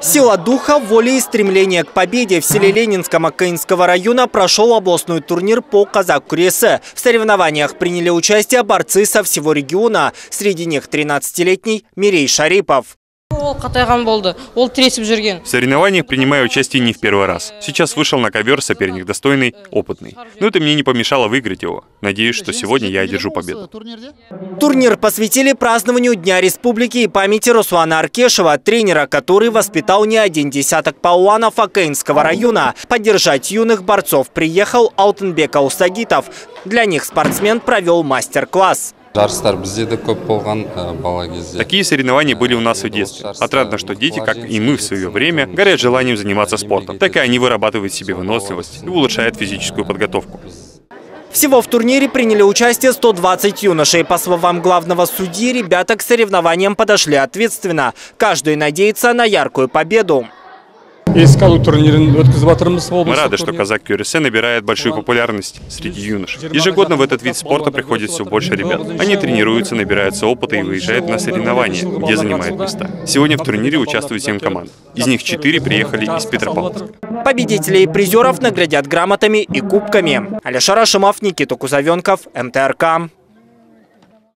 Сила духа, воли и стремления к победе в селе Ленинском Акаинского района прошел областной турнир по казак-куресе. В соревнованиях приняли участие борцы со всего региона. Среди них 13-летний Мирей Шарипов. Ол қатайған болды. Ол тіресіп жүрген. В соревнованиях принимаю участие не в первый раз. Сейчас вышел на ковер соперник достойный, опытный. Но это мне не помешало выиграть его. Надеюсь, что сегодня я одержу победу. Турнир посвятили празднованию Дня Республики и памяти Руслана Аркешева, тренера, который воспитал не один десяток пауанов Акаинского района. Поддержать юных борцов приехал Алтынбек Аусагитов. Для них спортсмен провел мастер-класс. Такие соревнования были у нас в детстве. Отрадно, что дети, как и мы в свое время, горят желанием заниматься спортом. Так и они вырабатывают себе выносливость и улучшают физическую подготовку. Всего в турнире приняли участие 120 юношей. По словам главного судьи, ребята к соревнованиям подошли ответственно. Каждый надеется на яркую победу. еске алу турнирін өткізіп жатырмыз Мы облыстық рады, что турнир. казак Кюресе набирает большую популярность среди юношей. Ежегодно в этот вид спорта приходит все больше ребят. Они тренируются, набираются опыта и выезжают на соревнования, где занимают места. Сегодня в турнире участвуют 7 команд. Из них 4 приехали из Петропавловска. Победителей и призеров наградят грамотами и кубками. Алишер Ашимов, Никита Кузовенков, МТРК.